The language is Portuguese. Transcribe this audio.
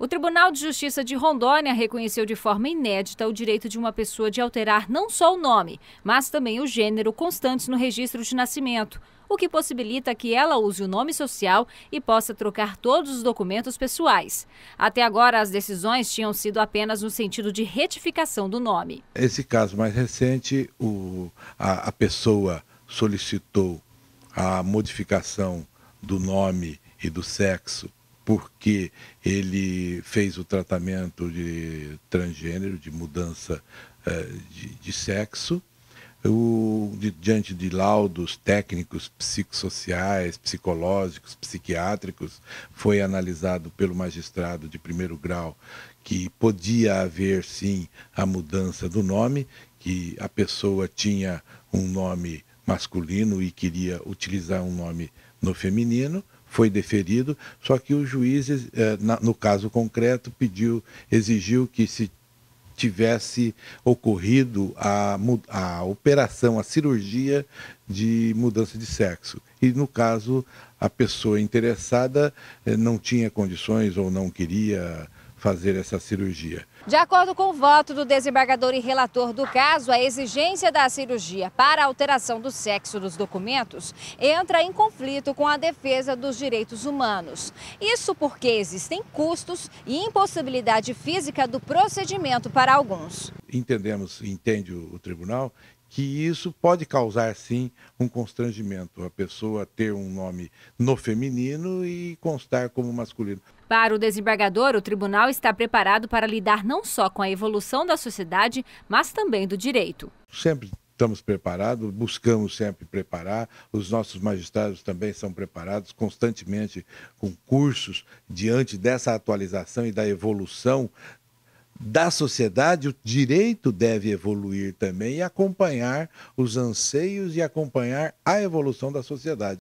O Tribunal de Justiça de Rondônia reconheceu de forma inédita o direito de uma pessoa de alterar não só o nome, mas também o gênero constantes no registro de nascimento, o que possibilita que ela use o nome social e possa trocar todos os documentos pessoais. Até agora, as decisões tinham sido apenas no sentido de retificação do nome. Esse caso mais recente, o, a, a pessoa solicitou a modificação do nome e do sexo porque ele fez o tratamento de transgênero, de mudança uh, de, de, sexo, o, de, diante de laudos técnicos, psicossociais, psicológicos, psiquiátricos, foi analisado pelo magistrado de primeiro grau que podia haver sim a mudança do nome, que a pessoa tinha um nome masculino e queria utilizar um nome no feminino, foi deferido, só que o juiz, eh, no caso concreto, pediu, exigiu que se tivesse ocorrido a, a operação, a cirurgia de mudança de sexo. E no caso, a pessoa interessada eh, não tinha condições ou não queria fazer essa cirurgia. De acordo com o voto do desembargador e relator do caso, a exigência da cirurgia para alteração do sexo dos documentos entra em conflito com a defesa dos direitos humanos. Isso porque existem custos e impossibilidade física do procedimento para alguns. Entendemos, entende o tribunal, que isso pode causar sim um constrangimento, a pessoa ter um nome no feminino e constar como masculino. Para o desembargador, o tribunal está preparado para lidar não só com a evolução da sociedade, mas também do direito. Sempre estamos preparados, buscamos sempre preparar, os nossos magistrados também são preparados constantemente com cursos diante dessa atualização e da evolução da sociedade, o direito deve evoluir também e acompanhar os anseios e acompanhar a evolução da sociedade.